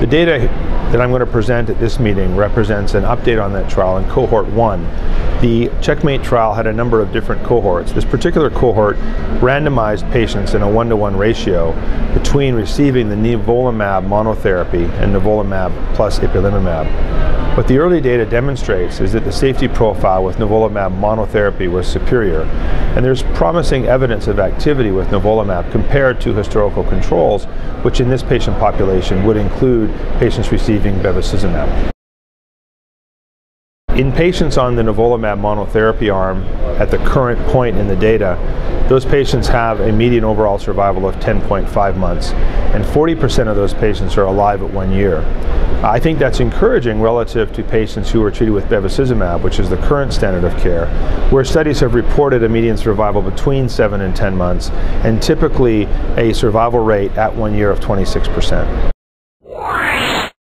The data that I'm going to present at this meeting represents an update on that trial in cohort 1. The Checkmate trial had a number of different cohorts. This particular cohort randomized patients in a one-to-one ratio between receiving the nivolumab monotherapy and nivolumab plus ipilimumab. What the early data demonstrates is that the safety profile with nivolumab monotherapy was superior, and there's promising evidence of activity with nivolumab compared to historical controls, which in this patient population would include patients receiving bevacizumab. In patients on the nivolumab monotherapy arm at the current point in the data, those patients have a median overall survival of 10.5 months, and 40% of those patients are alive at one year. I think that's encouraging relative to patients who are treated with bevacizumab, which is the current standard of care, where studies have reported a median survival between 7 and 10 months, and typically a survival rate at one year of 26%.